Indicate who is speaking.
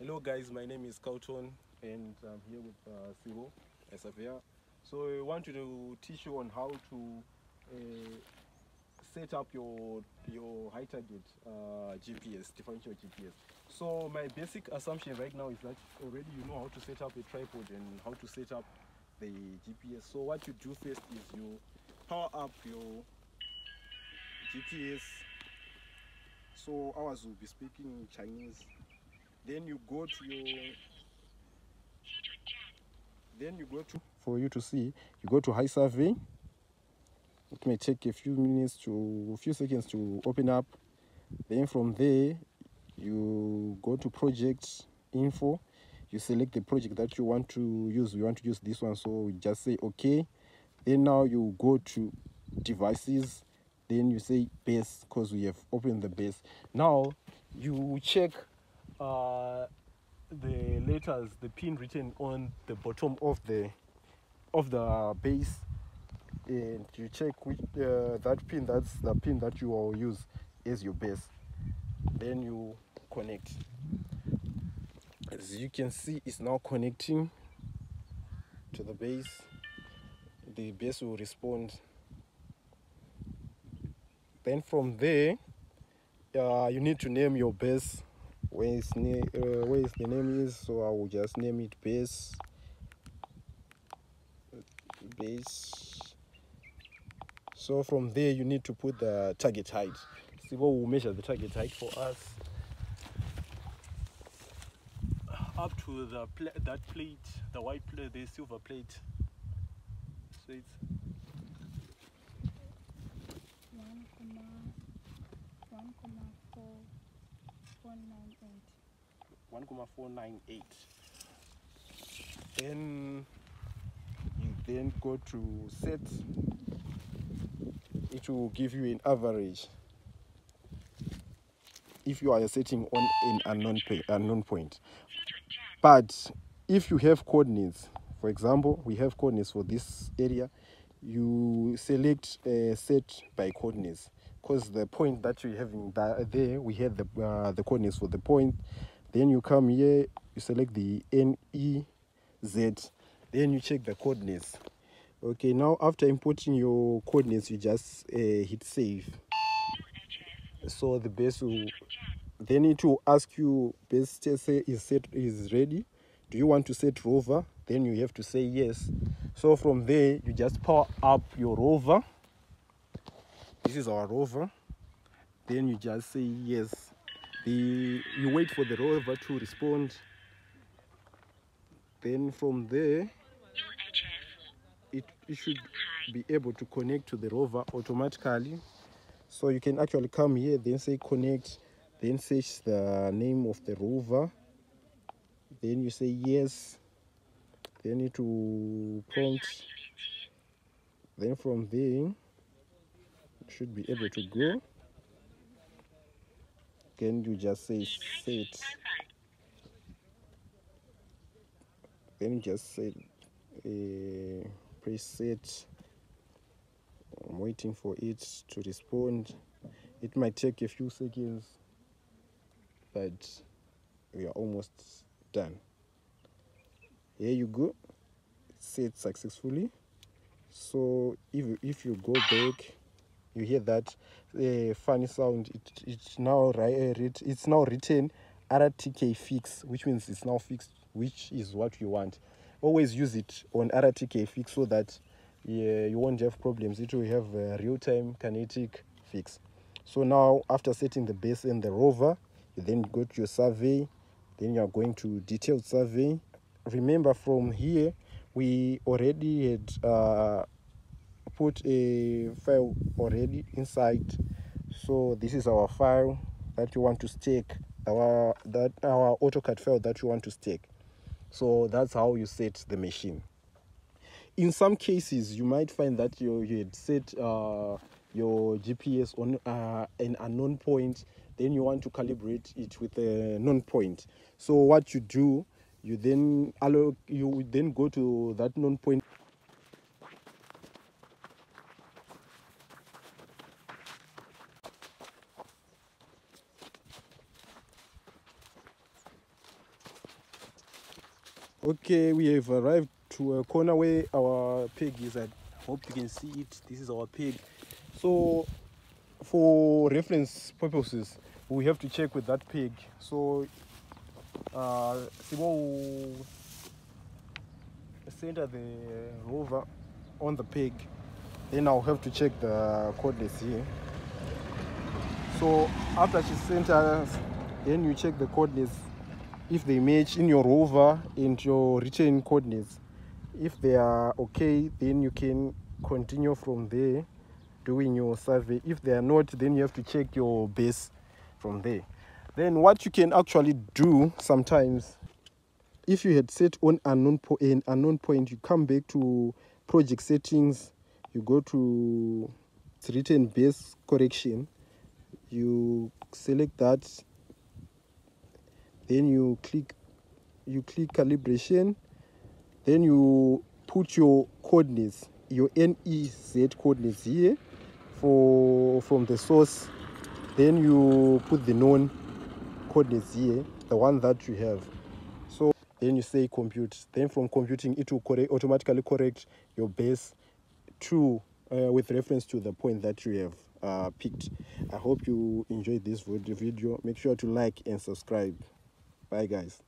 Speaker 1: Hello guys, my name is Kauton and I'm here with uh, Cyril Esavia. So I want to teach you on how to uh, set up your your Hi-target uh, GPS, differential GPS. So my basic assumption right now is that already you know how to set up a tripod and how to set up the GPS. So what you do first is you power up your GPS. So ours will be speaking in Chinese then you go to your then you go to for you to see you go to Hi-Survey. It may take a few minutes to a few seconds to open up. Then from there you go to project info. You select the project that you want to use. We want to use this one so we just say okay. Then now you go to devices. Then you say base because we have opened the base. Now you check uh, the letters, the pin written on the bottom of the of the base, and you check which uh, that pin. That's the pin that you will use as your base. Then you connect. As you can see, it's now connecting to the base. The base will respond. Then from there, uh, you need to name your base where is, uh, where is the name is so I will just name it base. Base. So from there you need to put the target height. See what will measure the target height for us? Up to the pla that plate the white plate the silver plate. So it's
Speaker 2: one one
Speaker 1: 1,498 then you then go to set. It will give you an average. If you are setting on an unknown, unknown point. But if you have coordinates for example we have coordinates for this area you select uh, set by coordinates because the point that you having there we have the uh, the coordinates for the point. Then you come here you select the NEZ then you check the coordinates. Okay now after importing your coordinates you just uh, hit save. So the base will then it will ask you base say is set is ready. Do you want to set rover? Then you have to say yes. So from there you just power up your rover this is our rover. Then you just say yes. The you wait for the rover to respond. Then from there it, it should be able to connect to the rover automatically. So you can actually come here then say connect then search the name of the rover. Then you say yes. Then it will prompt. Then from there should be able to go. Can you just say set then you just say uh, press set? I'm waiting for it to respond. It might take a few seconds but we are almost done. Here you go. Set successfully. So if if you go back you hear that uh, funny sound it, it's now right it's now written rtk fix which means it's now fixed which is what you want. Always use it on rtk fix so that yeah, you won't have problems. It will have a real-time kinetic fix. So now after setting the base and the rover you then go to your survey then you are going to detailed survey. Remember from here we already had uh, put a file already inside. So this is our file that you want to stake our that our AutoCAD file that you want to stake. So that's how you set the machine. In some cases you might find that you, you had set uh, your GPS on uh, an unknown point then you want to calibrate it with a known point. So what you do you then allow you then go to that known point Okay, we have arrived to a corner where our pig is. I hope you can see it. This is our pig. So, for reference purposes, we have to check with that pig. So, uh, Sibo center the rover on the pig. Then I'll have to check the coordinates here. So, after she centers, then you check the coordinates if they match in your rover and your return coordinates. If they are okay then you can continue from there doing your survey. If they are not then you have to check your base from there. Then what you can actually do sometimes if you had set on unknown po- an unknown point you come back to project settings you go to written base correction you select that then you click you click calibration. Then you put your coordinates your NEZ coordinates here for from the source. Then you put the known coordinates here the one that you have. So then you say compute. Then from computing it will correct automatically correct your base to uh, with reference to the point that you have uh, picked. I hope you enjoyed this video. Make sure to like and subscribe Bye, guys.